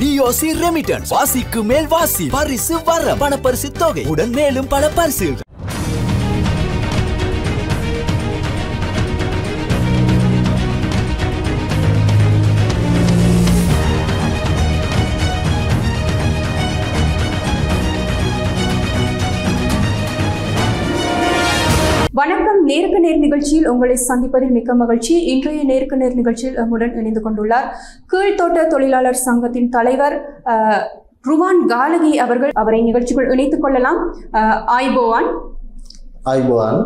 POC remittance வாசிக்கு மேல் வாசி. பரிசு வர பணப்பரிசு தொகை. உடன் மேலும் பல பரிசு நேருக்கு நேர் நிகழ்ச்சியில் உங்களை சந்திப்பதில் மிக்க மகிழ்ச்சி. இன்றைய நேருக்கு நேர் நிகழ்ச்சியில் நம்முடன் இணைந்து கொண்டுள்ளார். கீழ்த்தோட்ட தொழிலாளர் சங்கத்தின் தலைவர் ருவான் காலகி அவர்கள். அவரை நிகழ்ச்சிக்குள் இணைத்துக் கொள்ளலாம். ஆய்போவான் ஆய்போவான்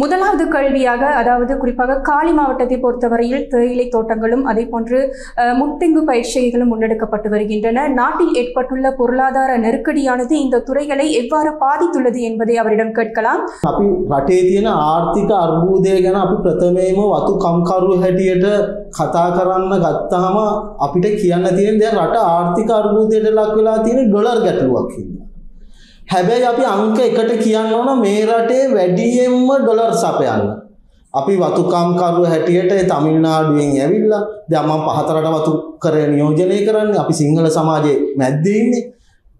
முதலாவது கேள்வியாக அதாவது குறிப்பாக காலி மாவட்டத்தை பொறுத்தவரையில் தேயிலை தோட்டங்களும் அதே போன்று அஹ், முத்தெங்கு பயிற்சிகளும் முன்னெடுக்கப்பட்டு வருகின்றன நாட்டில் ஏற்பட்டுள்ள பொருளாதார நெருக்கடியானது இந்த துறைகளை எவ்வாறு பாதித்துள்ளது என்பதை அவரிடம் கேட்கலாம் අපි රටේ තියෙන ආර්ථික අර්බූදය ගැන අපි ප්‍රථමයම වතු කම්කරු හැටියට කතා කරන්න ගත්තාම අපිට කියන්න තියෙන දෙයක් රට ආර්ථික අර්බූදයට ලක් වෙලා තියෙන ඩොලර් ගැටලුවක් හින්දා. හැබැයි අපි අංක එකට කියන්න ඕන මේ රටේ වැඩියෙන්ම ඩොලර් සපයන්න. අපි වතුකම්කරු හැටියට තමිල්නාඩුවෙන් ඇවිල්ලා දැන් මම පහතරට වතු කර නියෝජනය කරන්නේ අපි සිංහල සමාජයේ මැද්දේ ඉන්නේ.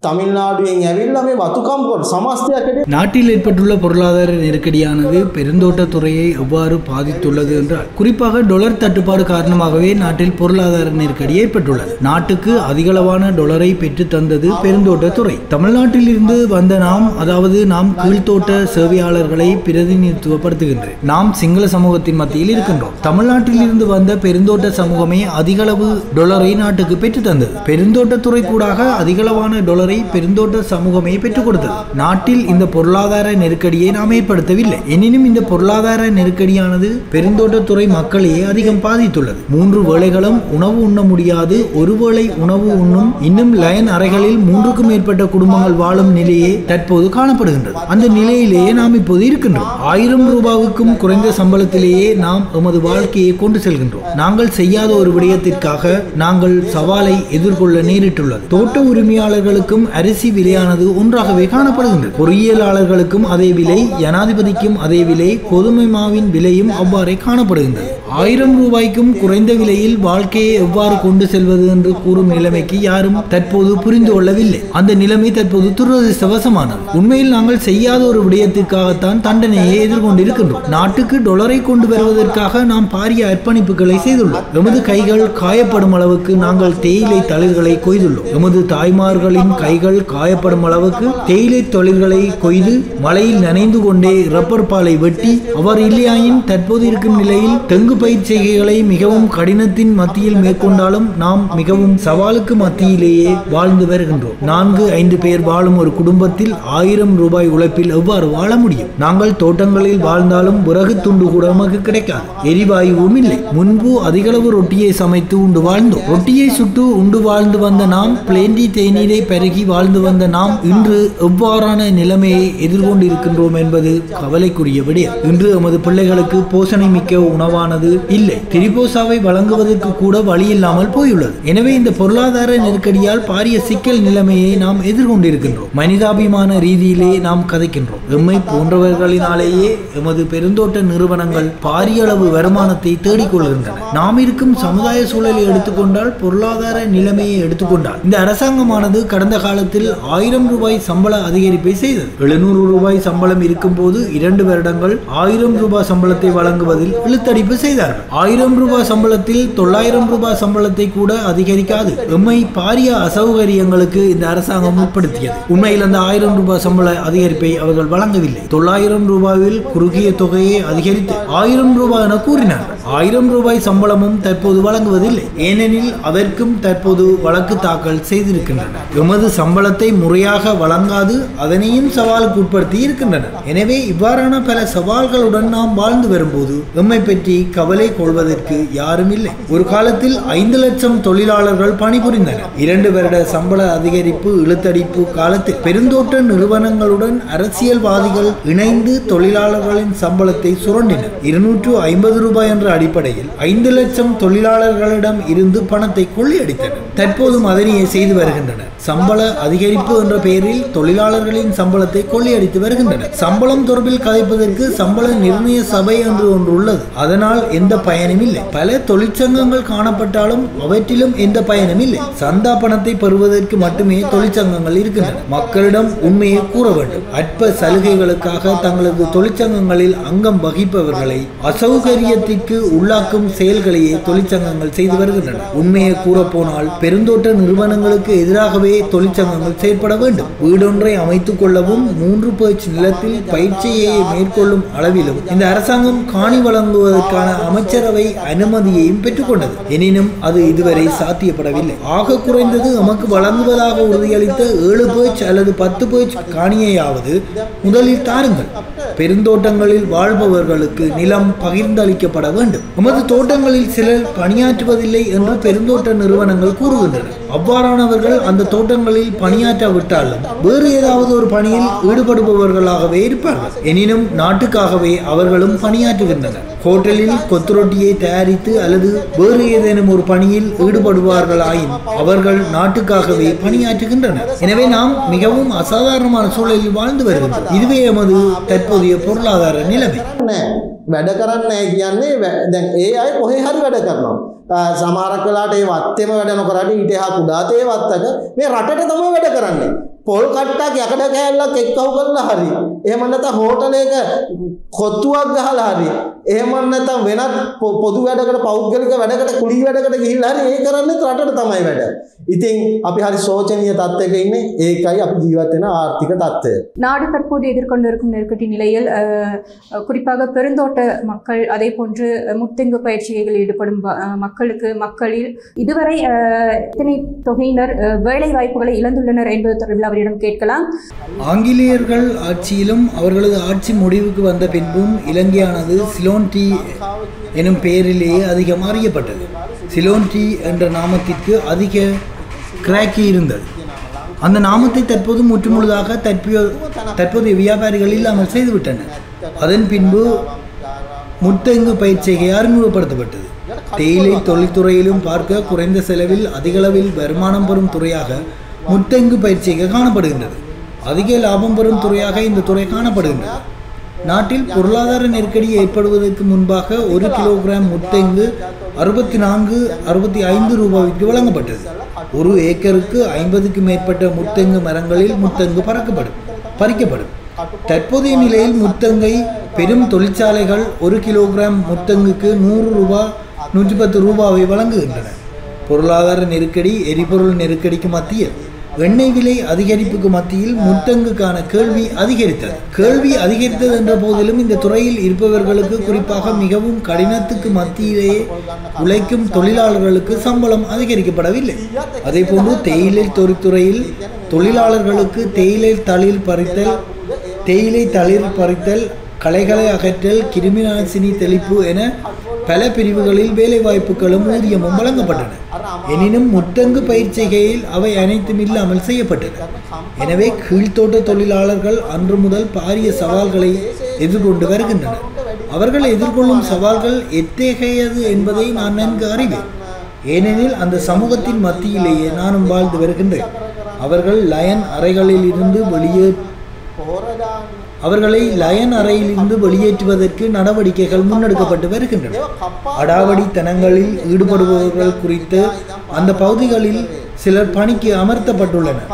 தமிழ்நாடு எல்லாமே வத்துக்காம் சமாஸ்தியாக நாட்டில் ஏற்பட்டுள்ள பொருளாதார நெருக்கடியானது பெருந்தோட்ட துறையை எவ்வாறு பாதித்துள்ளது என்றால் குறிப்பாக டொலர் தட்டுப்பாடு காரணமாகவே நாட்டில் பொருளாதார நெருக்கடி ஏற்பட்டுள்ளது. நாட்டுக்கு அதிகளவான டொலரை பெற்று தந்தது பெருந்தோட்டத்துறை. தமிழ்நாட்டில் இருந்து வந்த நாம் அதாவது நாம் கீழ்த்தோட்ட சேவையாளர்களை பிரதிநிதித்துவப்படுத்துகின்றேன் நாம் சிங்கள சமூகத்தின் மத்தியில் இருக்கின்றோம். தமிழ்நாட்டில் இருந்து வந்த பெருந்தோட்ட சமூகமே அதிகளவு டொலரை நாட்டுக்கு பெற்று தந்தது. பெருந்தோட்டத்துறை கூட அதிகளவான டொலரை பெருந்தோட்ட சமூகமே பெற்றுக் கொடுத்தது. நாட்டில் இந்த பொருளாதார நெருக்கடியை நாம் ஏற்படுத்தவில்லை. எனினும் இந்த பொருளாதார நெருக்கடியானது பெருந்தோட்டத்துறை மக்களையே அதிகம் பாதித்துள்ளது. மூன்று வேளைகளும் உணவு உண்ண முடியாது. ஒருவேளை உணவு உண்ணும் இன்னும் லயன் அறைகளில் மூன்றுக்கும் மேற்பட்ட குடும்பங்கள் வாழும் நிலையே தற்போது காணப்படுகின்றது. அந்த நிலையிலேயே நாம் இப்போது இருக்கின்றோம். ஆயிரம் ரூபாவுக்கும் குறைந்த சம்பளத்திலேயே நாம் எமது வாழ்க்கையை கொண்டு செல்கின்றோம். நாங்கள் செய்யாத ஒரு விடயத்திற்காக நாங்கள் சவாலை எதிர்கொள்ள நேரிட்டுள்ளது. தோட்ட உரிமையாளர்களுக்கும் அரிசி விலையானது ஒன்றாகவே காணப்படுகின்றது பொறியியலாளர்களுக்கும் அதே விலை ஜனாதிபதிக்கும் அதே விலை கோதுமை மாவின் விலையும் அவ்வாறே காணப்படுகின்றது. ஆயிரம் ரூபாய்க்கும் குறைந்த விலையில் வாழ்க்கையை எவ்வாறு கொண்டு செல்வது என்று கூறும் நிலைமைக்கு யாரும் தற்போது புரிந்து கொள்ளவில்லை. அந்த நிலைமை தற்போது துரதிருஷ்டவசமானது. உண்மையில் நாங்கள் செய்யாத ஒரு விடயத்திற்காகத்தான் தண்டனையை எதிர்கொண்டிருக்கின்றோம். நாட்டுக்கு டொலரை கொண்டு வருவதற்காக நாம் பாரிய அர்ப்பணிப்புகளை செய்துள்ளோம். எமது கைகள் காயப்படும் அளவுக்கு நாங்கள் தேயிலை தளிர்களை கொய்துள்ளோம். எமது தாய்மார்களின் கைகள் காயப்படும் அளவுக்கு தேயிலை தொழில்களை கொய்து மழையில் நனைந்து கொண்டே ரப்பர் பாலை வெட்டி அவர் இல்லையாயின் தற்போது இருக்கும் நிலையில் தெங்கு பயிர் செய்கைகளை மிகவும் கடினத்தின் மத்தியில் மேற்கொண்டாலும் நாம் மிகவும் சவாலுக்கு மத்தியிலேயே வாழ்ந்து வருகின்றோம். நான்கு ஐந்து பேர் வாழும் ஒரு குடும்பத்தில் ஆயிரம் ரூபாய் உழைப்பில் எவ்வாறு வாழ முடியும்? நாங்கள் தோட்டங்களில் வாழ்ந்தாலும் விறகு துண்டு கூட நமக்கு கிடைக்காது. எரிவாயுவும் இல்லை. முன்பு அதிகளவு ரொட்டியை சமைத்து உண்டு வாழ்ந்தோம். ரொட்டியை சுட்டு உண்டு வாழ்ந்து வந்த நாம் பிளேண்டி தேநீரை பெருகி வாழ்ந்து வந்த நாம் இன்று எவ்வாறான நிலைமையை எதிர்கொண்டு இருக்கின்றோம் என்பது கவலைக்குரிய விடயம். இன்று எமது பிள்ளைகளுக்கு போஷணை மிக்க உணவானது இல்லை. திரிபோசாவை வழங்குவதற்கு கூட வழி இல்லாமல் போயுள்ளது. எனவே இந்த பொருளாதார நெருக்கடியால் பாரிய சிக்கல் நிலைமையை நாம் எதிர்கொண்டிருக்கின்றோம். மனிதாபிமான ரீதியிலே நாம் கதைக்கின்றோம். எம்மை போன்றவர்களினாலேயே எமது பெருந்தோட்ட நிறுவனங்கள் பாரிய அளவு வருமானத்தை தேடிக்கொள்கின்றன. நாம் இருக்கும் சமுதாய சூழலை எடுத்துக்கொண்டால் பொருளாதார நிலைமையை எடுத்துக்கொண்டால் இந்த அரசாங்கமானது கடந்த காலத்தில் ஆயிரம் ரூபாய் சம்பள அதிகரிப்பை செய்தது. எழுநூறு ரூபாய் சம்பளம் இருக்கும் போது இரண்டு வருடங்கள் ஆயிரம் ரூபாய் சம்பளத்தை வழங்குவதில் இழுத்தடிப்பு செய்தார்கள். ஆயிரம் ரூபாய் சம்பளத்தில் தொள்ளாயிரம் ரூபாய் சம்பளத்தை கூட அதிகரிக்காது. எம்மை பாரிய அசௌகரியங்களுக்கு இந்த அரசாங்கம் உட்படுத்தியது. உண்மையில் அந்த ஆயிரம் ரூபாய் சம்பள அதிகரிப்பை அவர்கள் வழங்கவில்லை. தொள்ளாயிரம் ரூபாயில் குறுகிய தொகையை அதிகரித்து ஆயிரம் ரூபாய் என கூறினார் ஆயிரம் ரூபாய் சம்பளமும் தற்போது வழங்குவதில்லை. ஏனெனில் அதற்கும் தற்போது வழக்கு தாக்கல் செய்திருக்கின்றனர் எமது சம்பளத்தை முறையாக வழங்காது அதனையும் சவாலுக்கு உட்படுத்தி இருக்கின்றனர் எனவே இவ்வாறான பல சவால்களுடன் நாம் வாழ்ந்து வரும்போது எம்மை பற்றி கவலை கொள்வதற்கு யாரும் இல்லை ஒரு காலத்தில் ஐந்து லட்சம் தொழிலாளர்கள் பணிபுரிந்தனர். இரண்டு வருட சம்பள அதிகரிப்பு இழுத்தடிப்பு காலத்தில் பெருந்தோட்ட நிறுவனங்களுடன் அரசியல்வாதிகள் இணைந்து தொழிலாளர்களின் சம்பளத்தை சுரண்டினர். இருநூற்று ஐம்பது ரூபாய் என்ற அடிப்படையில் ஐந்து லட்சம் தொழிலாளர்களிடம் இருந்து பணத்தை கொள்ளையடித்தனர். தற்போதும் அதனையே செய்து வருகின்றனர். சம்பள அதிகரிப்பு என்ற பெயரில் தொழிலாளர்களின் சம்பளத்தை கொள்ளையடித்து வருகின்றனர். சம்பளம் தொடர்பில் கதைப்பதற்கு சம்பள நிர்ணய சபை என்று ஒன்று உள்ளது. அதனால் எந்த பயனும் இல்லை. பல தொழிற்சங்கங்கள் காணப்பட்டாலும் அவற்றிலும் எந்த பயனும் இல்லை. சந்தா பணத்தை பெறுவதற்கு மட்டுமே தொழிற்சங்கங்கள் இருக்கின்றன. மக்களிடம் உண்மையை கூற வேண்டும். அற்ப சலுகைகளுக்காக தங்களது தொழிற்சங்கங்களில் அங்கம் வகிப்பவர்களை அசௌகரியத்திற்கு உள்ளாக்கும் செயல்களையே தொழிற்சங்கங்கள் செய்து வருகின்றன. உண்மையை கூறப்போனால் பெருந்தோட்ட நிறுவனங்களுக்கு எதிராகவே தொழிற்சங்கங்கள் செயற்பட வேண்டும். வீடொன்றை அமைத்துக் கொள்ளவும் மூன்று பேச்சு நிலத்தில் பயிற்சியை மேற்கொள்ளும் அளவிலும் இந்த அரசாங்கம் காணி வழங்குவதற்கான அமைச்சரவை அனுமதியையும் பெற்றுக்கொண்டது எனினும் அது இதுவரை சாத்தியப்படவில்லை. ஆக குறைந்தது நமக்கு வழங்குவதாக உறுதியளித்த ஏழு பேச் அல்லது பத்து பேச் காணியையாவது முதலில் தாருங்கள். பெருந்தோட்டங்களில் வாழ்பவர்களுக்கு நிலம் பகிர்ந்தளிக்கப்பட வேண்டும். நமது தோட்டங்களில் சிலர் பணியாற்றுவதில்லை என்று பெருந்தோட்ட நிறுவனங்கள் கூறுகின்றன. அவ்வாறானவர்கள் அந்த தோட்டங்களில் பணியாற்றாவிட்டாலும் வேறு ஏதாவது ஒரு பணியில் ஈடுபடுபவர்களாகவே இருப்பார்கள். எனினும் நாட்டுக்காகவே அவர்களும் பணியாற்றுகின்றனர். ஹோட்டலில் கொத்துரொட்டியை தயாரித்து அல்லது வேறு ஏதேனும் ஒரு பணியில் ஈடுபடுவார்களாயின் அவர்கள் நாட்டுக்காகவே பணியாற்றுகின்றனர். எனவே நாம் மிகவும் அசாதாரணமான சூழலில் வாழ்ந்து வருகின்றோம். இதுவே எமது தற்போதைய பொருளாதார நிலைமை. වැඩ කරන්න නෑ කියන්නේ වැ- දැන් ඒ අය කොහේ හරි වැඩ කරනවා. ආ, සමහරක් වෙලාට ඒ වත්තෙම වැඩ නොකරට ඊට එහා කුඩා තේ වත්තක මේ රටට තමයි වැඩ කරන්නේ. පොල් කට්ටක් යකඩ කෑල්ලක් එක්කව් කරලා හරි එහෙම නැත්නම් හෝටලයක කොත්තුවක් ගහලා හරි එහෙම නැත්නම් වෙනත් පො- පොදු වැඩකට පෞද්ගලික වැඩකට කුලී වැඩකට ගිහිල්ලා හරි ඒ කරන්නේ රටට තමයි වැඩ. ඉතින් අපි හරි සෝචනීය තත්ත්වයක ඉන්නේ ඒකයි අපි ජීවත් වෙන ආර්ථික තත්ත්වය. நாடு தற்போது எதிர்கொண்டிருக்கும் நெருக்கடி நிலையில் அஹ், குறிப்பாக பெருந்தோட்ட மக்கள் அதே போன்று அஹ், முத்தெங்கு பயிற்சிகளில் ஈடுபடும் வ- அஹ், மக்களுக்கு மக்களில் இதுவரை அஹ், எத்தனை தொகையினர் அஹ், வேலை வாய்ப்புகளை இழந்துள்ளனர் என்பது தொடர்பில் அவரிடம் கேட்கலாம். ஆங்கிலேயர்கள் ஆட்சியிலும் அவர்களது ஆட்சி முடிவுக்கு வந்த பின்பும் இலங்கையானது சிலோன் டீ எனும் பெயரிலேயே அதிகம் அறியப்பட்டது. சிலோன் டீ என்ற நாமத்திற்கு அதிக கிராக்கி இருந்தது. அந்த நாமத்தை தற்போது முற்றுமுழுதாக தற்போ தற்போதைய வியாபாரிகள் இல்லாமல் செய்துவிட்டனர். அதன் பின்பு முத்தெங்கு பயிற்சிகை அறிமுகப்படுத்தப்பட்டது. தேயிலை தொழில்துறையிலும் பார்க்க குறைந்த செலவில் அதிகளவில் வருமானம் பெறும் துறையாக முத்தெங்கு பயிற்சியாக காணப்படுகின்றது. அதிக லாபம் பெறும் துறையாக இந்த துறை காணப்படுகின்றது. நாட்டில் பொருளாதார நெருக்கடி ஏற்படுவதற்கு முன்பாக ஒரு கிலோகிராம் முத்தெங்கு அறுபத்தி நான்கு அறுபத்தி ஐந்து ரூபாய்க்கு வழங்கப்பட்டது. ஒரு ஏக்கருக்கு ஐம்பதுக்கு மேற்பட்ட முத்தெங்கு மரங்களில் முத்தெங்கு பறக்கப்படும் பறிக்கப்படும். தற்போதைய நிலையில் முத்தங்கை பெரும் தொழிற்சாலைகள் ஒரு கிலோகிராம் முத்தங்குக்கு நூறு ரூபாய் நூற்றி பத்து ரூபாவை வழங்குகின்றன. பொருளாதார நெருக்கடி எரிபொருள் நெருக்கடிக்கு மத்தியில் எண்ணெய் விலை அதிகரிப்புக்கு மத்தியில் முட்டங்குக்கான கேள்வி அதிகரித்தது. கேள்வி அதிகரித்தது என்ற போதிலும் இந்த துறையில் இருப்பவர்களுக்கு குறிப்பாக மிகவும் கடினத்துக்கு மத்தியிலேயே உழைக்கும் தொழிலாளர்களுக்கு சம்பளம் அதிகரிக்கப்படவில்லை. அதே போன்று தேயிலை தொழிற்துறையில் தொழிலாளர்களுக்கு தேயிலை தளிர் பறித்தல் தேயிலை தளிர் பறித்தல் களைகளை அகற்றல் கிருமிநாசினி தெளிப்பு என பல பிரிவுகளில் வேலைவாய்ப்புகளும் ஊதியமும் வழங்கப்பட்டன. எனினும் முத்தங்கு பயிற்சிகையில் அவை அனைத்தும் இல்லாமல் செய்யப்பட்டன. எனவே கீழ்த்தோட்ட தொழிலாளர்கள் அன்று முதல் பாரிய சவால்களை எதிர்கொண்டு வருகின்றனர். அவர்கள் எதிர்கொள்ளும் சவால்கள் எத்தகையது என்பதை நான் நன்கு அறிவேன். ஏனெனில் அந்த சமூகத்தின் மத்தியிலேயே நானும் வாழ்ந்து வருகின்றேன். அவர்கள் லயன் அறைகளில் இருந்து வெளியே அவர்களை லயன் அறையிலிருந்து வெளியேற்றுவதற்கு நடவடிக்கைகள் முன்னெடுக்கப்பட்டு வருகின்றன. அடாவடித்தனங்களில் ஈடுபடுபவர்கள் குறித்து அந்த பகுதிகளில் சிலர் பணிக்கு அமர்த்தப்பட்டுள்ளனர்.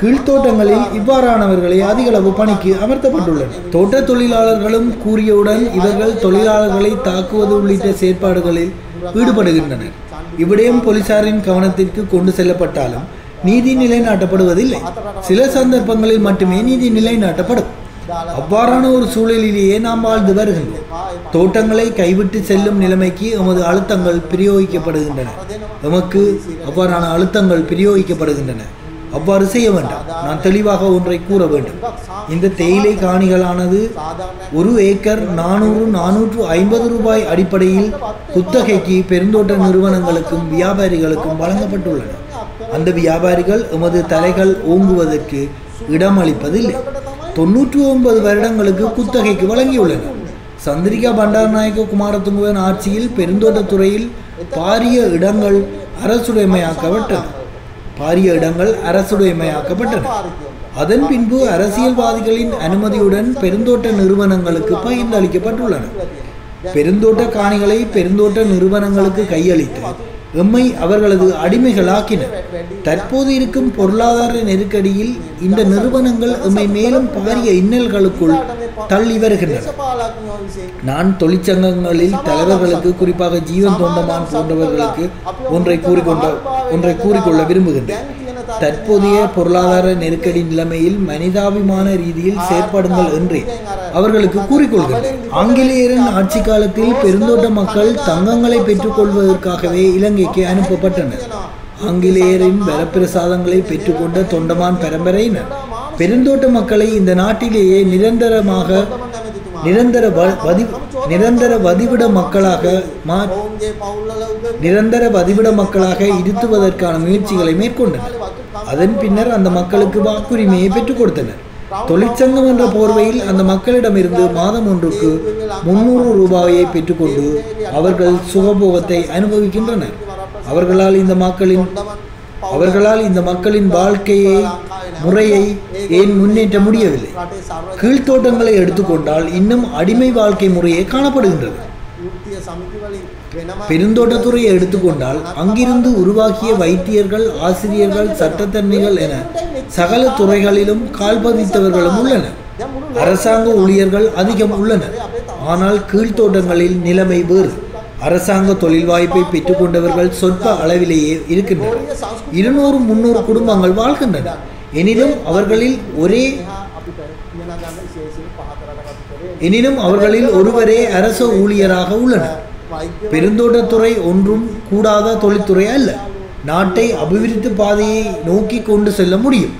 கீழ்த்தோட்டங்களில் இவ்வாறானவர்களை அதிகளவு பணிக்கு அமர்த்தப்பட்டுள்ளனர். தோட்ட தொழிலாளர்களும் கூறியவுடன் இவர்கள் தொழிலாளர்களை தாக்குவது உள்ளிட்ட செயற்பாடுகளில் ஈடுபடுகின்றனர். இவ்விடயம் போலீசாரின் கவனத்திற்கு கொண்டு செல்லப்பட்டாலும் நீதி நிலைநாட்டப்படுவதில்லை. சில சந்தர்ப்பங்களில் மட்டுமே நீதி நிலைநாட்டப்படும். அவ்வாறான ஒரு சூழலிலேயே நாம் வாழ்ந்து வருகின்றோம். தோட்டங்களை கைவிட்டு செல்லும் நிலைமைக்கு எமது அழுத்தங்கள் பிரயோகிக்கப்படுகின்றன. எமக்கு அவ்வாறான அழுத்தங்கள் பிரயோகிக்கப்படுகின்றன. அவ்வாறு செய்ய வேண்டாம். நான் தெளிவாக ஒன்றை கூற வேண்டும். இந்த தேயிலை காணிகளானது ஒரு ஏக்கர் நானூறு நானூற்று ஐம்பது ரூபாய் அடிப்படையில் குத்தகைக்கு பெருந்தோட்ட நிறுவனங்களுக்கும் வியாபாரிகளுக்கும் வழங்கப்பட்டுள்ளன. அந்த வியாபாரிகள் எமது தலைகள் ஓங்குவதற்கு இடமளிப்பதில்லை. தொன்னூற்றி ஒன்பது வருடங்களுக்கு குத்தகைக்கு வழங்கியுள்ளனர் சந்திரிகா பண்டாரநாயக்க குமாரதுங்கவன் ஆட்சியில் பெருந்தோட்டத்துறையில் பாரிய இடங்கள் அரசுடைமையாக்கப்பட்டன. பாரிய இடங்கள் அரசுடைமையாக்கப்பட்டன. அதன் பின்பு அரசியல்வாதிகளின் அனுமதியுடன் பெருந்தோட்ட நிறுவனங்களுக்கு பகிர்ந்தளிக்கப்பட்டுள்ளன. பெருந்தோட்ட காணிகளை பெருந்தோட்ட நிறுவனங்களுக்கு கையளித்து எம்மை அவர்களது அடிமைகளாக்கினர். தற்போது இருக்கும் பொருளாதார நெருக்கடியில் இந்த நிறுவனங்கள் எம்மை மேலும் பாரிய இன்னல்களுக்குள் தள்ளி வருகின்றன. நான் தொழிற்சங்கங்களில் தலைவர்களுக்கு குறிப்பாக ஜீவன் தொண்டமான் போன்றவர்களுக்கு ஒன்றை கூறிக்கொண்ட ஒன்றை கூறிக்கொள்ள விரும்புகின்றேன். தற்போதைய பொருளாதார நெருக்கடி நிலைமையில் மனிதாபிமான ரீதியில் செயற்படுங்கள் என்று அவர்களுக்கு கூறிக்கொள்கின்றேன் ஆங்கிலேயரின் ஆட்சி காலத்தில் பெருந்தோட்ட மக்கள் தங்கங்களை பெற்றுக்கொள்வதற்காகவே இலங்கைக்கு அனுப்பப்பட்டனர். ஆங்கிலேயரின் வரப்பிரசாதங்களை பெற்றுக்கொண்ட தொண்டமான் பரம்பரையினர். பெருந்தோட்ட மக்களை இந்த நாட்டிலேயே நிரந்தரமாக நிரந்தர வதி நிரந்தர வதிவிட மக்களாக மா நிரந்தர வதிவிட மக்களாக இருத்துவதற்கான முயற்சிகளை மேற்கொண்டனர். அதன் பின்னர் அந்த மக்களுக்கு வாக்குரிமையை பெற்றுக் கொடுத்தனர். தொழிற்சங்கம் என்ற போர்வையில் அந்த மக்களிடமிருந்து மாதம் ஒன்றுக்கு முன்னூறு ரூபாயை பெற்றுக்கொண்டு அவர்கள் சுகபோகத்தை அனுபவிக்கின்றனர். அவர்களால் இந்த மக்களின் அவர்களால் இந்த மக்களின் வாழ்க்கையை முறையை ஏன் முன்னேற்ற முடியவில்லை? கீழ்த்தோட்டங்களை எடுத்துக்கொண்டால் இன்னும் அடிமை வாழ்க்கை முறையே காணப்படுகின்றது. பெருந்தோட்டத்துறையை எடுத்துக்கொண்டால் அங்கிருந்து உருவாக்கிய வைத்தியர்கள் ஆசிரியர்கள் சட்டத்தன்மைகள் என சகல துறைகளிலும் கால்பதித்தவர்களும் உள்ளனர். அரசாங்க ஊழியர்கள் அதிகம் உள்ளனர். ஆனால் கீழ்த்தோட்டங்களில் நிலைமை வேறு. அரசாங்க தொழில் வாய்ப்பை பெற்றுக்கொண்டவர்கள் சொற்ப அளவிலேயே இருக்கின்றனர். இருநூறு முன்னூறு குடும்பங்கள் வாழ்கின்றன. எனினும் அவர்களில் ஒரே எனினும் அவர்களில் ஒருவரே அரச ஊழியராக உள்ளனர். பெருந்தோட்டத்துறை ஒன்றும் கூடாத தொழில்துறையா அல்ல நாட்டை அபிவிருத்தி பாதையை நோக்கி கொண்டு செல்ல முடியும்.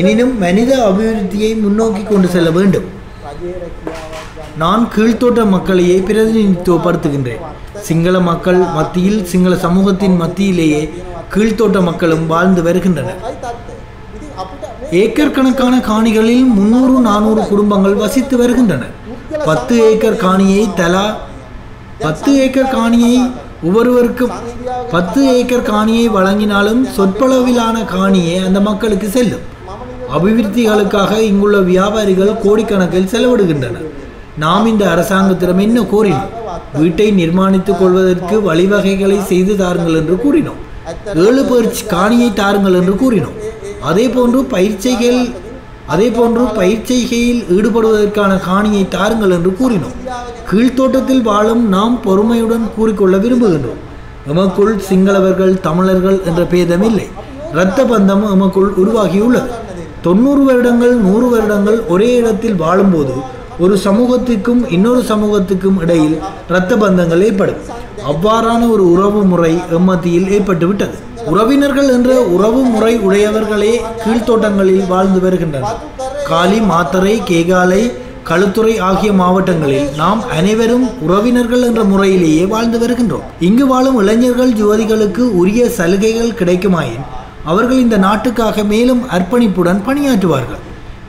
எனினும் மனித அபிவிருத்தியை முன்னோக்கி கொண்டு செல்ல வேண்டும். நான் கீழ்த்தோட்ட மக்களையே பிரதிநிதித்துவப்படுத்துகின்றேன். சிங்கள மக்கள் மத்தியில் சிங்கள சமூகத்தின் மத்தியிலேயே கீழ்த்தோட்ட மக்களும் வாழ்ந்து வருகின்றனர். ஏக்கர் கணக்கான காணிகளில் முன்னூறு நானூறு குடும்பங்கள் வசித்து வருகின்றன பத்து ஏக்கர் காணியை தலா பத்து ஏக்கர் காணியை ஒவ்வொருவருக்கும் பத்து ஏக்கர் காணியை வழங்கினாலும் சொற்பளவிலான காணியே அந்த மக்களுக்கு செல்லும். அபிவிருத்திகளுக்காக இங்குள்ள வியாபாரிகள் கோடிக்கணக்கில் செலவிடுகின்றனர். நாம் இந்த அரசாங்கத்திடம் என்ன கோரினோம்? வீட்டை நிர்மாணித்துக் கொள்வதற்கு வழிவகைகளை செய்து தாருங்கள் என்று கூறினோம். ஏழு பேர் காணியை தாருங்கள் என்று கூறினோம். அதே போன்று பயிற்சிகள் அதே போன்று பயிற்சிகையில் ஈடுபடுவதற்கான காணியை தாருங்கள் என்று கூறினோம். கீழ்த்தோட்டத்தில் வாழும் நாம் பொறுமையுடன் கூறிக்கொள்ள விரும்புகின்றோம். எமக்குள் சிங்களவர்கள் தமிழர்கள் என்ற பேதம் இல்லை. இரத்த பந்தம் எமக்குள் உருவாகியுள்ளது. தொண்ணூறு வருடங்கள் நூறு வருடங்கள் ஒரே இடத்தில் வாழும்போது ஒரு சமூகத்துக்கும் இன்னொரு சமூகத்துக்கும் இடையில் இரத்த பந்தங்கள் ஏற்படும். அவ்வாறான ஒரு உறவு முறை எம்மத்தியில் ஏற்பட்டுவிட்டது. உறவினர்கள் என்ற உறவு முறை உடையவர்களே கீழ்த்தோட்டங்களில் வாழ்ந்து வருகின்றனர். காலி மாத்தரை கேகாலை களுத்துறை ஆகிய மாவட்டங்களில் நாம் அனைவரும் உறவினர்கள் என்ற முறையிலேயே வாழ்ந்து வருகின்றோம். இங்கு வாழும் இளைஞர்கள் யுவதிகளுக்கு உரிய சலுகைகள் கிடைக்குமாயின் அவர்கள் இந்த நாட்டுக்காக மேலும் அர்ப்பணிப்புடன் பணியாற்றுவார்கள்.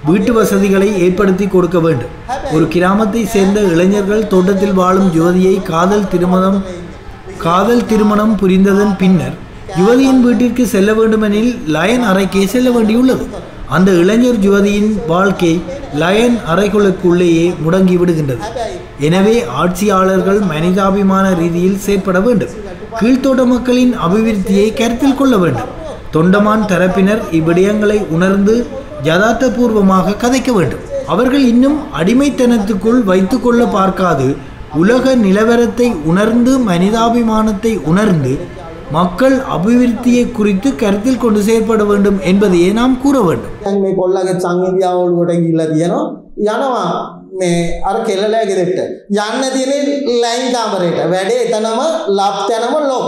வீட்டு வசதிகளை ஏற்படுத்தி கொடுக்க வேண்டும். ஒரு கிராமத்தை சேர்ந்த இளைஞர்கள் தோட்டத்தில் வாழும் யுவதியை காதல் திருமணம் காதல் திருமணம் புரிந்ததன் பின்னர் யுவதியின் வீட்டிற்கு செல்ல வேண்டுமெனில் லயன் அறைக்கே செல்ல வேண்டியுள்ளது. அந்த இளைஞர் ஜுவதியின் வாழ்க்கை லயன் அறைகளுக்குள்ளேயே முடங்கி விடுகின்றது. எனவே ஆட்சியாளர்கள் மனிதாபிமான ரீதியில் செயற்பட வேண்டும். கீழ்த்தோட்ட மக்களின் அபிவிருத்தியை கருத்தில் கொள்ள வேண்டும். தொண்டமான் தரப்பினர் இவ்விடயங்களை உணர்ந்து யதார்த்தபூர்வமாக கதைக்க வேண்டும். அவர்கள் இன்னும் அடிமைத்தனத்துக்குள் வைத்துக்கொள்ள பார்க்காது. உலக நிலவரத்தை உணர்ந்து மனிதாபிமானத்தை உணர்ந்து மக்கள் அபிவிருத்தியை குறித்து කැරතිල් கொண்டு செயற்பட வேண்டும் என்பதையே நாம் கூற வேண்டும் දැන් මේ කොල්ලගේ සංවිධාවලුවට ගිහිල්ලා තියෙනවා යනවා මේ අර කෙල්ලලෑ ගෙදෙට්ට යන්න තියෙන ලයින් කාමරේට වැඩේ එතනම ලප් තැනම ලොක්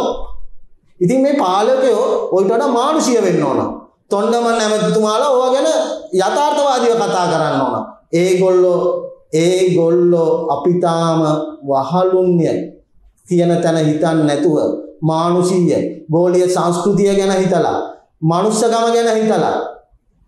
ඉතින් මේ පාලකයෝ ඔයිට වඩා මානුෂිය වෙන්න ඕන තොණ්ඩමන් නැමැතිතුමාලා ඕවා ගැන යථාර්ථවාදීව කතා කරන්න ඕන ඒගොල්ලෝ ඒගොල්ලෝ අපි තාම වහලුන්ය තියෙන තැන හිතන්න නැතුව මානුෂීය. ගෝලිය සංස්කෘතිය ගැන හිතලා මනුස්සකම ගැන හිතලා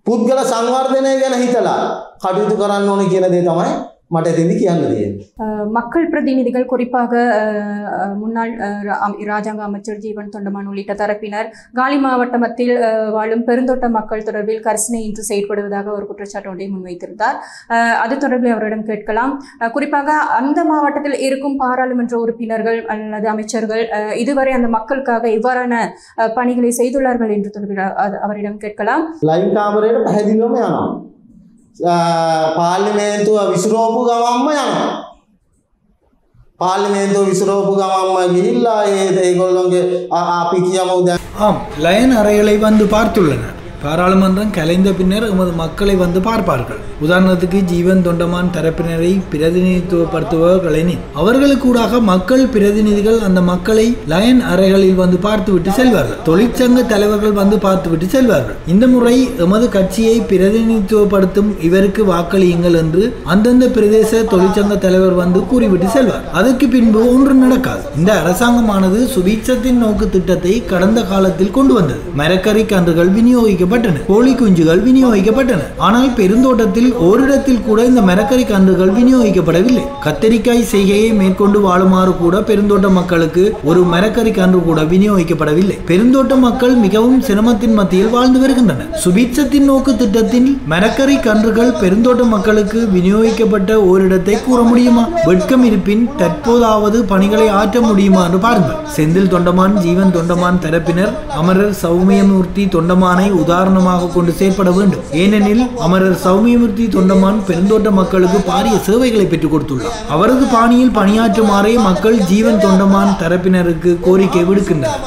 පුද්ගල සංවර්ධනය ගැන හිතලා කටයුතු කරන්න ඕන කියන දේ තමයි මට එතෙන්දි කියන්න තියෙන්නේ. அஹ், மக்கள் பிரதிநிதிகள் குறிப்பாக அஹ், அஹ், முன்னாள் அஹ், ரா- அம்- ராஜாங்க அமைச்சர் ஜீவன் தொண்டமான் உள்ளிட்ட தரப்பினர் காலி மாவட்டத்தில் அஹ், வாழும் பெருந்தோட்ட மக்கள் தொடர்பில் கரிசனை இன்று செயற்படுவதாக ஒரு குற்றச்சாட்டு ஒன்றை முன்வைத்திருந்தார் அஹ், அது தொடர்பில் அவரிடம் கேட்கலாம் அஹ், குறிப்பாக அந்த மாவட்டத்தில் இருக்கும் பாராளுமன்ற உறுப்பினர்கள் அல்லது அமைச்சர்கள் அஹ், இதுவரை அந்த மக்களுக்காக எவ்வாறான அஹ், பணிகளை செய்துள்ளார்கள் என்று தொடர்பில் அ- அவரிடம் கேட்கலாம் ලයින් කාමරයට පැහැදිලිවම යනවා. ආ, පාර්ලිමේන්තුව විසිරෝපු ගමන්ම යනවා. පාර්ලිමේන්තුව විසිරෝපු ගමන්ම ගිහිල්ලා ඒ ඒගොල්ලොන්ගේ ආ- අපි කියමු දැන් ஆம் லயன் அறைகளை வந்து பார்த்துள்ளனர் பாராளுமன்றம் கலைந்த பின்னர் எமது மக்களை வந்து பார்ப்பார்கள். உதாரணத்துக்கு ஜீவன் தொண்டமான் தரப்பினரை பிரதிநிதித்துவப்படுத்துபவர்களெனின் அவர்களுக்கூடாக மக்கள் பிரதிநிதிகள் அந்த மக்களை லயன் அறைகளில் வந்து பார்த்துவிட்டு செல்வார்கள். தொழிற்சங்க தலைவர்கள் வந்து பார்த்துவிட்டு செல்வார்கள். இந்த முறை எமது கட்சியை பிரதிநிதித்துவப்படுத்தும் இவருக்கு வாக்களியுங்கள் என்று அந்தந்த பிரதேச தொழிற்சங்க தலைவர் வந்து கூறிவிட்டு செல்வார். அதற்கு பின்பு ஒன்று நடக்காது. இந்த அரசாங்கமானது சுபீட்சத்தின் நோக்கு திட்டத்தை கடந்த காலத்தில் கொண்டு வந்தது. மரக்கறி கன்றுகள் விநியோகிக்கப்பட்டன கோழி குஞ்சுகள் விநியோகிக்கப்பட்டன. ஆனால் பெருந்தோட்டத்தில் ஓரிடத்தில் கூட இந்த மரக்கறி கன்றுகள் விநியோகிக்கப்படவில்லை. கத்தரிக்காய் செய்கையை மேற்கொண்டு வாழுமாறு கூட பெருந்தோட்ட மக்களுக்கு ஒரு மரக்கறி கன்று கூட விநியோகிக்கப்படவில்லை. பெருந்தோட்ட மக்கள் மிகவும் சிரமத்தின் மத்தியில் வாழ்ந்து வருகின்றனர். சுபீட்சத்தின் நோக்கு திட்டத்தில் மரக்கறி கன்றுகள் பெருந்தோட்ட மக்களுக்கு விநியோகிக்கப்பட்ட ஓரிடத்தை கூற முடியுமா? வெட்கம் இருப்பின் தற்போதாவது பணிகளை ஆற்ற முடியுமா என்று பாருங்கள் செந்தில் தொண்டமான் ஜீவன் தொண்டமான் தரப்பினர் அமரர் சௌமியமூர்த்தி தொண்டமானை உதாரணமாக கொண்டு செயல்பட வேண்டும். ஏனெனில் அமரர் சௌமியமூர்த்தி தொண்டமான் பெருந்தோட்ட மக்களுக்கு பாரிய சேவைகளை பெற்றுக் கொடுத்துள்ளார். அவரது பாணியில் பணியாற்றுமாறே மக்கள் ஜீவன் தொண்டமான் தரப்பினருக்கு கோரிக்கை விடுக்கின்றனர்.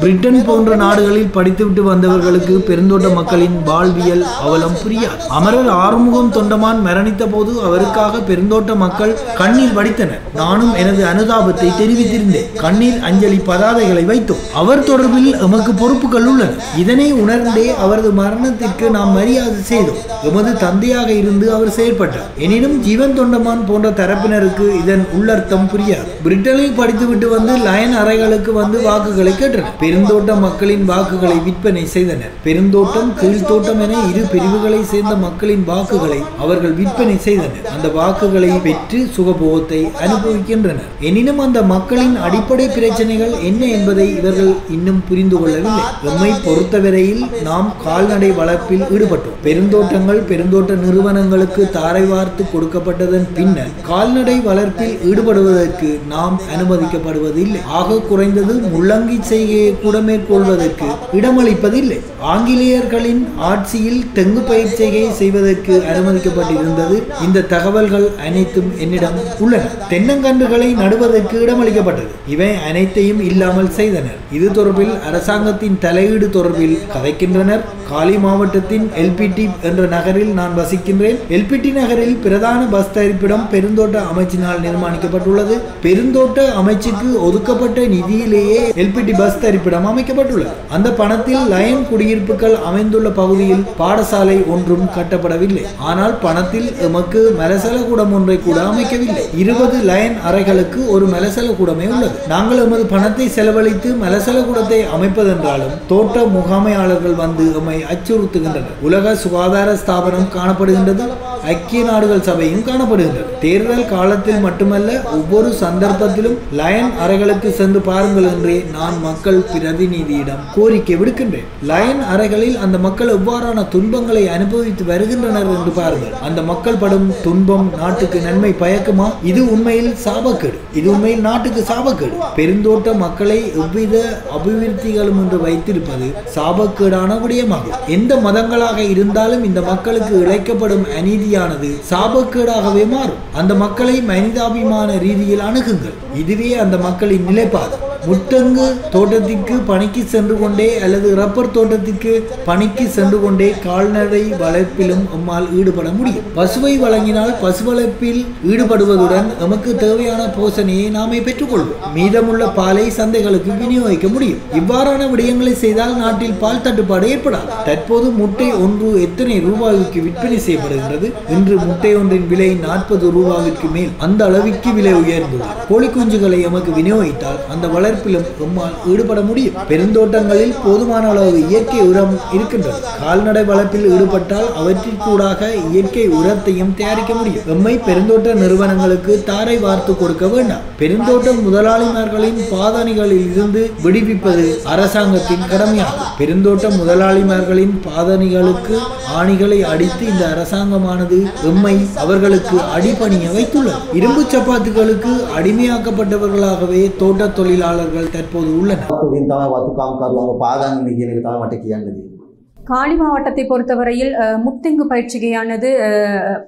பிரிட்டன் போன்ற நாடுகளில் படித்துவிட்டு வந்தவர்களுக்கு பெருந்தோட்ட மக்களின் வாழ்வியல் அவலம் புரியாது. அமரர் ஆறுமுகம் தொண்டமான் மரணித்த போது அவருக்காக பெருந்தோட்ட மக்கள் கண்ணீர் வடித்தனர். நானும் எனது அனுதாபத்தை தெரிவித்திருந்தேன். கண்ணீர் அஞ்சலி பதாதைகளை வைத்தோம். அவர் தொடர்பில் எமக்கு பொறுப்புகள் உள்ளன. இதனை உணர்ந்தே அவரது மரணத்திற்கு நாம் மரியாதை செய்தோம். எமது தந்தையாக இருந்து அவர் செயற்பட்டார். எனினும் ஜீவன் தொண்டமான் போன்ற தரப்பினருக்கு இதன் உள்ளர்த்தம் புரியாது. பிரிட்டனில் படித்துவிட்டு வந்து லயன் அறைகளுக்கு வந்து வாக்குகளை கேட்டனர். பெருந்தோட்ட மக்களின் வாக்குகளை விற்பனை செய்தனர். பெருந்தோட்டம் கீழ்த்தோட்டம் என இரு பிரிவுகளை சேர்ந்த மக்களின் வாக்குகளை அவர்கள் விற்பனை செய்தனர். அந்த வாக்குகளை பெற்று சுகபோகத்தை அனுபவிக்கின்றனர். எனினும் அந்த மக்களின் அடிப்படை பிரச்சனைகள் என்ன என்பதை இவர்கள் இன்னும் புரிந்து கொள்ளவில்லை. எம்மை பொறுத்தவரையில் நாம் கால்நடை வளர்ப்பில் ஈடுபட்டோம். பெருந்தோட்டங்கள் பெருந்தோட்ட நிறுவனங்களுக்கு தாரை வார்த்து கொடுக்கப்பட்டதன் பின்னர் கால்நடை வளர்ப்பில் ஈடுபடுவதற்கு நாம் அனுமதிக்கப்படுவதில்லை. ஆக குறைந்தது முள்ளங்கி செய்கையை கூட மேற்கொள்வதற்கு இடமளிப்பதில்லை. ஆங்கிலேயர்களின் ஆட்சியில் தெங்கு பயிர் செய்வதற்கு அனுமதிக்கப்பட்டிருந்தது. இந்த தகவல்கள் அனைத்தும் என்னிடம் உள்ளன. தென்னங்கன்றுகளை நடுவதற்கு இடமளிக்கப்பட்டது. இவை அனைத்தையும் இல்லாமல் செய்தனர். இது தொடர்பில் அரசாங்கத்தின் தலையீடு தொடர்பில் கதைக்கின்றனர். காலி மாவட்டத்தின் எல்பிடி என்ற நகரில் நான் வசிக்கின்றேன். எல்பிடி நகரில் பிரதான பஸ் தரிப்பிடம் பெருந்தோட்ட அமைச்சினால் நிர்மாணிக்கப்பட்டுள்ளது. பெருந்தோட்ட அமைச்சுக்கு ஒதுக்கப்பட்ட நிதியிலேயே எல்பிடி பஸ் தரிப்பிடம் அமைக்கப்பட்டுள்ளது அந்த பணத்தில் லயன் குடியிருப்புகள் அமைந்துள்ள பகுதியில் பாடசாலை ஒன்றும் கட்டப்படவில்லை. ஆனால் பணத்தில் எமக்கு மலசல கூடம் ஒன்றை கூட அமைக்கவில்லை. இருபது லயன் அறைகளுக்கு ஒரு மலசல கூடமே உள்ளது. நாங்கள் எமது பணத்தை செலவழித்து மலசல கூடத்தை அமைப்பதென்றாலும் தோட்ட முகாமையாளர்கள் வந்து எம்மை அச்சுறுத்துகின்றனர். உலக சுகாதார ஸ்தாபனம் காணப்படுகின்றது. ஐக்கிய நாடுகள் சபையும் காணப்படுகின்றது. தேர்தல் காலத்தில் மட்டுமல்ல ஒவ்வொரு சந்தர்ப்பத்திலும் லயன் அறைகளுக்கு சென்று பாருங்கள் என்றே நான் மக்கள் பிரதிநிதியிடம் கோரிக்கை விடுக்கின்றேன். லயன் அறைகளில் அந்த மக்கள் எவ்வாறான துன்பங்களை அனுபவித்து வருகின்றனர் என்று பாருங்கள். அந்த மக்கள் படும் துன்பம் நாட்டுக்கு நன்மை பயக்குமா? இது உண்மையில் சாபக்கேடு. இது உண்மையில் நாட்டுக்கு சாபக்கேடு. பெருந்தோட்ட மக்களை எவ்வித அபிவிருத்திகளும் என்று வைத்திருப்பது சாபக்கேடான விடயமாகும். எந்த மதங்களாக இருந்தாலும் இந்த மக்களுக்கு இழைக்கப்படும் அநீதியானது சாபக்கேடாகவே மாறும். அந்த மக்களை மனிதாபிமான ரீதியில் அணுகுங்கள். இதுவே அந்த மக்களின் நிலைப்பாடு. முட்டங்கு தோட்டத்திற்கு பணிக்கு சென்று கொண்டே அல்லது ரப்பர் தோட்டத்திற்கு பணிக்கு சென்று கொண்டே கால்நடை வளர்ப்பிலும் நம்மால் ஈடுபட முடியும். பசுவை வழங்கினால் பசு வளர்ப்பில் ஈடுபடுவதுடன் நமக்கு தேவையான போஷணையை நாமே பெற்றுக்கொள்வோம். மீதமுள்ள பாலை சந்தைகளுக்கு விநியோகிக்க முடியும். இவ்வாறான விடயங்களை செய்தால் நாட்டில் பால் தட்டுப்பாடு ஏற்படாது. தற்போது முட்டை ஒன்று எத்தனை ரூபாய்க்கு விற்பனை செய்யப்படுகின்றது? இன்று முட்டை ஒன்றின் விலை நாற்பது ரூபாய்க்கு மேல் அந்த அளவிற்கு விலை உயர்ந்துள்ளது. கோழி குஞ்சுகளை எமக்கு விநியோகித்தால் அந்த வளர்ச்சி வளர்ப்பிலும் நம்மால் ஈடுபட முடியும். பெருந்தோட்டங்களில் போதுமான அளவு இயற்கை உரம் இருக்கின்றது. கால்நடை வளர்ப்பில் ஈடுபட்டால் அவற்றிற்கூடாக இயற்கை உரத்தையும் தயாரிக்க முடியும். எம்மை பெருந்தோட்ட நிறுவனங்களுக்கு தாரை வார்த்து கொடுக்க வேண்டாம். பெருந்தோட்ட முதலாளிமார்களின் பாதணிகளில் இருந்து விடுவிப்பது அரசாங்கத்தின் கடமையாகும். பெருந்தோட்ட முதலாளிமார்களின் பாதணிகளுக்கு ஆணிகளை அடித்து இந்த அரசாங்கமானது எம்மை அவர்களுக்கு அடிபணிய வைத்துள்ளது. இரும்பு சப்பாத்துகளுக்கு அடிமையாக்கப்பட்டவர்களாகவே தோட்ட தொழிலாளர்கள் தற்போது உள்ளனர். காலி மாவட்டத்தை பொறுத்தவரையில் முத்தெங்கு பயிற்சிகையானது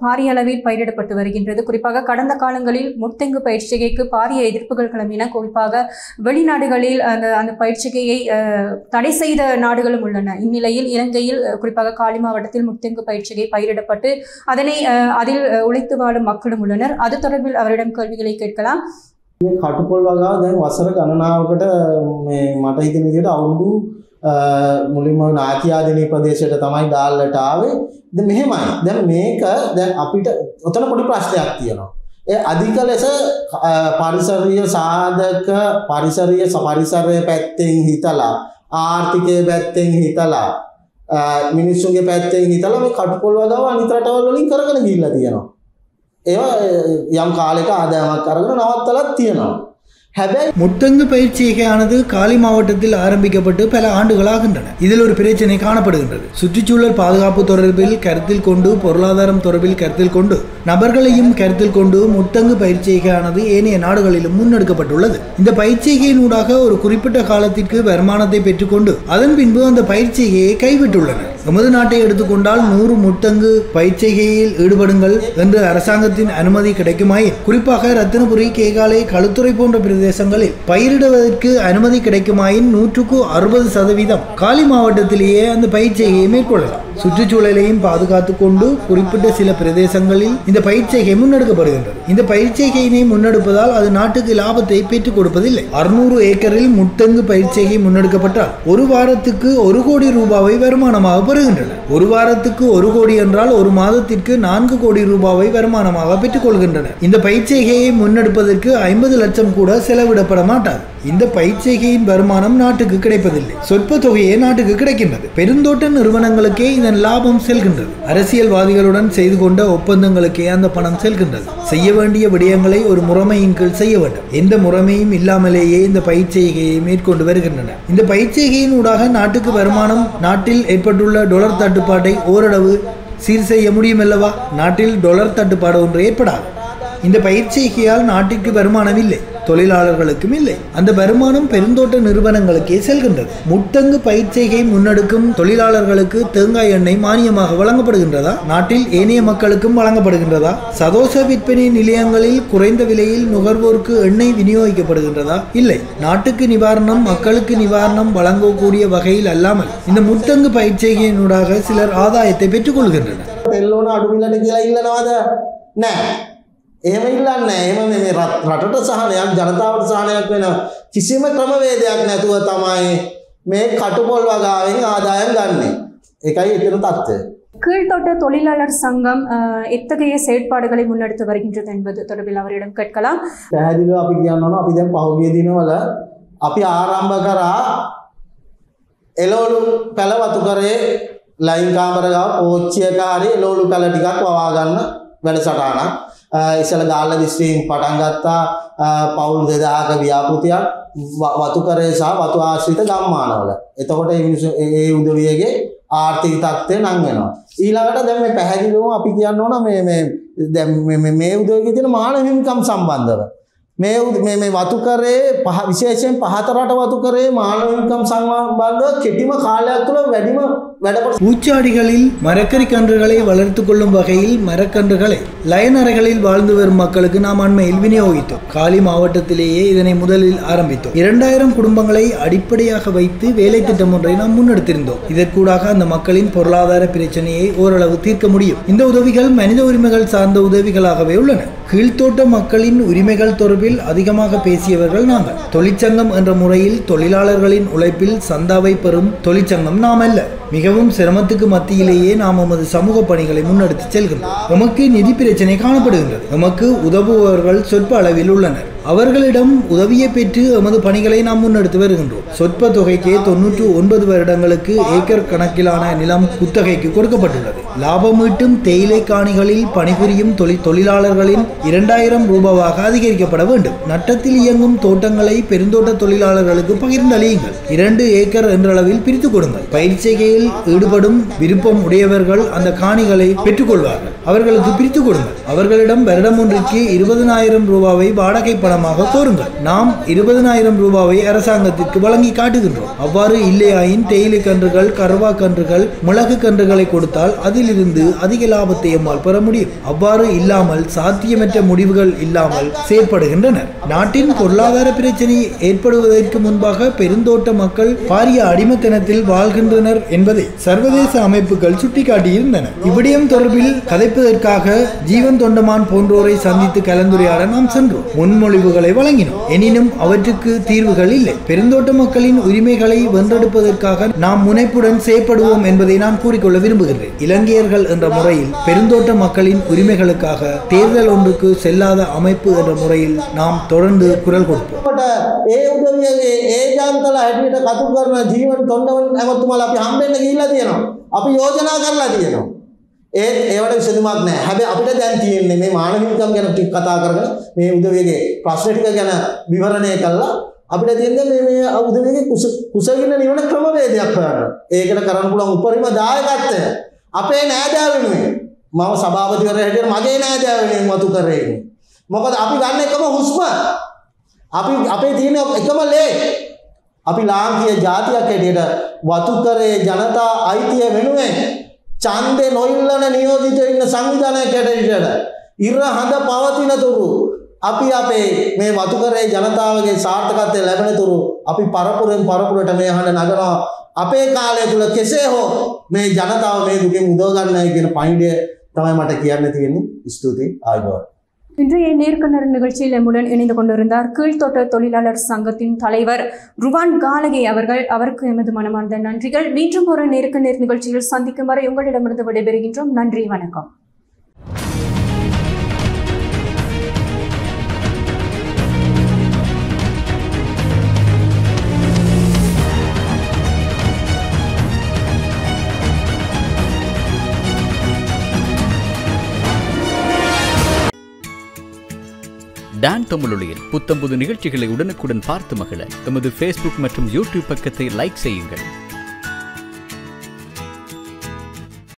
பாரிய அளவில் பயிரிடப்பட்டு வருகின்றது. குறிப்பாக கடந்த காலங்களில் முத்தெங்கு பயிற்சிகைக்கு பாரிய எதிர்ப்புகள் கிளம்பின. குறிப்பாக வெளிநாடுகளில் அந்த அந்த பயிற்சிகையை தடை செய்த நாடுகளும் உள்ளன. இந்நிலையில் இலங்கையில் குறிப்பாக காளி மாவட்டத்தில் முத்தெங்கு பயிற்சிகை பயிரிடப்பட்டு அதனை அதில் உழைத்து வாழும் மக்களும் உள்ளனர். அது தொடர்பில் அவரிடம் கேள்விகளை கேட்கலாம். මේ කටුපොල් වගාව දැන් වසර ගණනාවකට මේ මට හිතෙන විදිහට අවුරුදු අ, මුලින්ම නාකියාදිනී ප්‍රදේශයට තමයි ඩාල්ලට ආවේ. දැන් මෙහෙමයි. දැන් මේක දැන් අපිට ඔතන පොඩි ප්‍රශ්නයක් තියෙනවා. ඒ අධික ලෙස අ, පරිසරීය සාධක පරිසරීය ස- පරිසරය පැත්තෙන් හිතලා ආර්ථිකය පැත්තෙන් හිතලා අ, මිනිස්සුන්ගේ පැත්තෙන් හිතලා මේ කටුපොල් වගාව අනිත් රටවල් වලින් කරගෙන ගිහිල්ලා තියෙනවා. ඒවා යම් කාලෙක ආදායමක් අරගෙන නවත්තලත් තියෙනවා. හැබැයි முத்தங்கு பயிற்சிகையானது காலி மாவட்டத்தில் ஆரம்பிக்கப்பட்டு பல ஆண்டுகளாகின்றன இதில் ஒரு பிரச்சனை காணப்படுகின்றது சுற்றுச்சூழல் பாதுகாப்பு தொடர்பில் கருத்தில் கொண்டு பொருளாதாரம் தொடர்பில் கருத்தில் கொண்டு நபர்களையும் கருத்தில் கொண்டு முத்தங்கு பயிற்சிகையானது ஏனைய நாடுகளிலும் முன்னெடுக்கப்பட்டுள்ளது. இந்த பயிற்சிகையினூடாக ஒரு குறிப்பிட்ட காலத்திற்கு வருமானத்தை பெற்றுக்கொண்டு அதன் பின்பு அந்த பயிற்சிகையை கைவிட்டுள்ளனர். எமது நாட்டை எடுத்துக்கொண்டால் நூறு முத்தங்கு பயிற்சிகையில் ஈடுபடுங்கள் என்று அரசாங்கத்தின் அனுமதி கிடைக்குமாயின் குறிப்பாக ரத்தினபுரி கேகாலை களுத்துறை போன்ற பிரதேசங்களில் பயிரிடுவதற்கு அனுமதி கிடைக்குமாயின் நூற்றுக்கு அறுபது சதவீதம் காலி மாவட்டத்திலேயே அந்த பயிற்சிகையை மேற்கொள்ளலாம். சுற்றுச்சூழலையும் பாதுகாத்துக் கொண்டு குறிப்பிட்ட சில பிரதேசங்களில் இந்த பயிற்சிகை முன்னெடுக்கப்படுகின்றது. இந்த பயிற்சிகையினை முன்னெடுப்பதால் அது நாட்டுக்கு லாபத்தை பெற்றுக் கொடுப்பதில்லை. அறுநூறு ஏக்கரில் முத்தங்கு பயிற்சிகை முன்னெடுக்கப்பட்டால் ஒரு வாரத்துக்கு ஒரு கோடி ரூபாவை வருமானமாக பெறுகின்றன ஒரு வாரத்துக்கு ஒரு கோடி என்றால் ஒரு மாதத்திற்கு நான்கு கோடி ரூபாவை வருமானமாக பெற்றுக் கொள்கின்றனர். இந்த பயிற்சிகையை முன்னெடுப்பதற்கு ஐம்பது லட்சம் கூட செலவிடப்பட மாட்டாது. இந்த பயிற்சிகையின் வருமானம் நாட்டுக்கு கிடைப்பதில்லை. சொற்ப தொகையே நாட்டுக்கு கிடைக்கின்றது. பெருந்தோட்ட நிறுவனங்களுக்கே இதன் லாபம் செல்கின்றது. அரசியல்வாதிகளுடன் செய்து கொண்ட ஒப்பந்தங்களுக்கே அந்த பணம் செல்கின்றது. செய்ய வேண்டிய விடயங்களை ஒரு முறைமையின் கீழ் செய்ய வேண்டும். எந்த முறைமையும் இல்லாமலேயே இந்த பயிற்சிகையை மேற்கொண்டு வருகின்றன. இந்த பயிற்சிகையின் ஊடாக நாட்டுக்கு வருமானம் நாட்டில் ஏற்பட்டுள்ள டொலர் தட்டுப்பாட்டை ஓரளவு சீர் செய்ய முடியுமல்லவா? நாட்டில் டொலர் தட்டுப்பாடு ஒன்று ஏற்படாது. இந்த பயிற்சிகையால் நாட்டிற்கு வருமானம் இல்லை தொழிலாளர்களுக்கும் இல்லை. அந்த வருமானம் பெருந்தோட்ட நிறுவனங்களுக்கே செல்கின்றது. முட்டங்கு பயிற்சிகை முன்னெடுக்கும் தொழிலாளர்களுக்கு தேங்காய் எண்ணெய் மானியமாக வழங்கப்படுகின்றதா? நாட்டில் ஏனைய மக்களுக்கும் வழங்கப்படுகின்றதா? சதோச விற்பனை நிலையங்களில் குறைந்த விலையில் நுகர்வோருக்கு எண்ணெய் விநியோகிக்கப்படுகின்றதா? இல்லை. நாட்டுக்கு நிவாரணம் மக்களுக்கு நிவாரணம் வழங்கக்கூடிய வகையில் அல்லாமல் இந்த முட்டங்கு பயிற்சிகையினூடாக சிலர் ஆதாயத்தை பெற்றுக் එහෙම ඉල්ලන්න එහෙම මේ මේ රට- රටට සහනයක් ජනතාවට සහනයක් වෙන කිසිම ක්‍රමවේදයක් නැතුව තමයි මේ කටුපොල් වගාවෙන් ආදායම් ගන්නේ එකයි එතන තත්ත්වය கீழ்த்தோட்ட தொழிலாளர் சங்கம் அஹ், எத்தகைய செயற்பாடுகளை முன்னெடுத்து வருகின்றது என்பது தொடர்பில் அவரிடம் கேட்கலாம் පැහැදිලිව අපි කියන්න ඕන අපි දැන් පහුගිය දිනවල අපි ආරම්භ කරා එලෝලු පැල වතු කරේ ලයින් කාමර ගාව පෝච්චියක හරි එලෝලු පැල ටිකක් වවා ගන්න වැඩසටහනක් ඉස්සල ගාල්ල දිස්ත්‍රික්කයෙන් පටන් ගත්තා අ, පවුල් 2000ක ව්‍යාපෘතියක් ව- වතු කරේ සහ වතු ආශ්‍රිත ගම්මානවල. එතකොට ඒ මිනිස්සු ඒ ඒ උදවියගේ ආර්ථික තත්ත්වය නම් වෙනවා. ඊළඟට දැන් මේ පැහැදිලිවම අපි කියන්න ඕන මේ මේ දැන් මේ මේ- මේ උදවියගේ තියෙන මානව හිමිකම් සම්බන්ධව මේ උද- මේ මේ වතු කරේ පහ විශේෂයෙන් පහත රට වතු කරේ මානව හිමිකම් සම්බන්ධව කෙටිම කාලයක් තුළ වැඩිම වැඩ பூச்சாடிகளில் மரக்கறி கன்றுகளை வளர்த்து கொள்ளும் வகையில் மரக்கன்றுகளை லயனறைகளில் வாழ்ந்து வரும் மக்களுக்கு நாம் அண்மையில் விநியோகித்தோம் காலி மாவட்டத்திலேயே இதனை முதலில் ஆரம்பித்தோம் இரண்டாயிரம் குடும்பங்களை அடிப்படையாக வைத்து வேலை திட்டம் ஒன்றை நாம் முன்னெடுத்திருந்தோம் இதற்கூடாக அந்த மக்களின் பொருளாதார பிரச்சனையை ஓரளவு தீர்க்க முடியும் இந்த உதவிகள் மனித உரிமைகள் சார்ந்த உதவிகளாகவே உள்ளன கீழ்த்தோட்ட மக்களின் உரிமைகள் தொடர்பில் அதிகமாக பேசியவர்கள் நாங்கள். தொழிற்சங்கம் என்ற முறையில் தொழிலாளர்களின் உழைப்பில் சந்தாவை பெறும் தொழிற்சங்கம் நாம் அல்ல. மிகவும் சிரமத்துக்கு மத்தியிலேயே நாம் நமது சமூக பணிகளை முன்னெடுத்து செல்கிறோம் நமக்கு நிதி பிரச்சனை காணப்படுகின்றது. நமக்கு உதவுபவர்கள் சொற்ப அளவில் உள்ளனர். அவர்களிடம் உதவியை பெற்று எமது பணிகளை நாம் முன்னெடுத்து வருகின்றோம். சொற்ப தொகைக்கே தொன்னூற்று ஒன்பது வருடங்களுக்கு ஏக்கர் கணக்கிலான நிலம் குத்தகைக்கு கொடுக்கப்பட்டுள்ளது. லாபமீட்டும் தேயிலை காணிகளில் பணிபுரியும் தொழில் தொழிலாளர்களின் இரண்டாயிரம் ரூபாவாக அதிகரிக்கப்பட வேண்டும். நட்டத்தில் இயங்கும் தோட்டங்களை பெருந்தோட்ட தொழிலாளர்களுக்கு பகிர்ந்தளியுங்கள். இரண்டு ஏக்கர் என்றளவில் பிரித்துக் கொடுங்கள். பயிற்சிகையில் ஈடுபடும் விருப்பம் உடையவர்கள் அந்த காணிகளை பெற்றுக்கொள்வார்கள். அவர்களுக்கு பிரித்துக் கொடுங்கள். அவர்களிடம் வருடம் ஒன்றுக்கு இருபதனாயிரம் ரூபாவை வாடகை பணமாக கோருங்கள் நாம் இருபதனாயிரம் ரூபாவை அரசாங்கத்திற்கு வழங்கி காட்டுகின்றோம். அவ்வாறு இல்லையாயின் தேயிலை கன்றுகள் கருவா கன்றுகள் மிளகு கன்றுகளை கொடுத்தால் அதிலிருந்து அதிக லாபத்தை எம்மால் பெற முடியும். அவ்வாறு இல்லாமல் சாத்தியமற்ற முடிவுகள் இல்லாமல் செயற்படுகின்றனர் நாட்டின் பொருளாதார பிரச்சனை ஏற்படுவதற்கு முன்பாக பெருந்தோட்ட மக்கள் பாரிய அடிமத்தனத்தில் வாழ்கின்றனர் என்பதை சர்வதேச அமைப்புகள் சுட்டிக்காட்டியிருந்தன. இவ்விடயம் தொடர்பில் கதைப்பதற்காக ஜீவன் தொண்டமான் போன்றோரை சந்தித்து கலந்துரையாட நாம் சென்றோம். முன்மொழிவுகளை வழங்கினோம் எனினும் அவற்றுக்கு தீர்வுகள் இல்லை பெருந்தோட்ட மக்களின் உரிமைகளை வென்றெடுப்பதற்காக நாம் முனைப்புடன் செயற்படுவோம் என்பதை நான் கூறிக்கொள்ள விரும்புகிறேன் இலங்கையர்கள் என்ற முறையில் பெருந்தோட்ட மக்களின் உரிமைகளுக்காக தேர்தல் ஒன்றுக்கு செல்லாத அமைப்பு என்ற முறையில் நாம் தொடர்ந்து குரல் கொடுப்போம் කොට ඒ උදවියගේ ඒජාන්තල හැටියට කතු කරන ජීවන් තොන්ඩවන් ඇමතුමල අපි හම්බෙන්න ගිහිල්ලා තියෙනවා. අපි යෝජනා කරලා තියෙනවා. ඒත් ඒවට විසඳුමක් නැහැ. හැබැයි අපිට දැන් තියෙන්නේ මේ මානව හිමිකම් ගැන ටික කතා කරගෙන මේ උදවියගේ ප්‍රශ්න ටික ගැන විවරණය කළා අපිට තියෙන්නේ මේ මේ උදවියගේ කුස කුසගින්න නිවන ක්‍රමවේදයක් හොයන්න. ඒකට කරන්න පුළුවන් උපරිම දායකත්වය අපේ නෑදෑ වෙනුවෙන් මම සභාපතිවරයා හැටියට මගේ නෑදෑ වෙනුවෙන් මතු කරේ. මොකද අපි ගන්න එකම හුස්ම අපි අපේ තියෙන එකම ලේ අපි ලාංකීය ජාතියක් හැටියට වතුකරේ ජනතා අයිතිය වෙනුවෙන් ඡන්දේ නොඉල්ලන නියෝජිතව ඉන්න සංවිධානයක් හැටියට ඉර හඳ පවතින තුරු අපි අපේ මේ වතුකරේ ජනතාවගේ සාර්ථකත්වය ලැබෙන තුරු අපි පරපුරෙන් පරපුරට මේ හඬ නගනවා අපේ කාලය තුල කෙසේ හෝ මේ ජනතාව මේ දුකෙන් උදව ගන්නයි කියන පණිඩය තමයි මට කියන්න තියෙන්නේ. ස්තුතියි. ආයුබෝවන්. இன்றைய நேர்கணர் நிகழ்ச்சியில் எம்முடன் இணைந்து கொண்டிருந்தார் கீழ்த்தோட்ட தொழிலாளர் சங்கத்தின் தலைவர் ருவான் காலகே அவர்கள். அவருக்கு எமது மனமார்ந்த நன்றிகள். மீண்டும் ஒரு நேருக்கு நேர் நிகழ்ச்சியில் சந்திக்கும் வரை உங்களிடமிருந்து விடைபெறுகின்றோம். நன்றி வணக்கம். டான் தமிழொலியில் புத்தம்புது நிகழ்ச்சிகளை உடனுக்குடன் பார்த்து மகிழ. எமது ஃபேஸ்புக் மற்றும் யூடியூப் பக்கத்தை லைக் செய்யுங்கள்.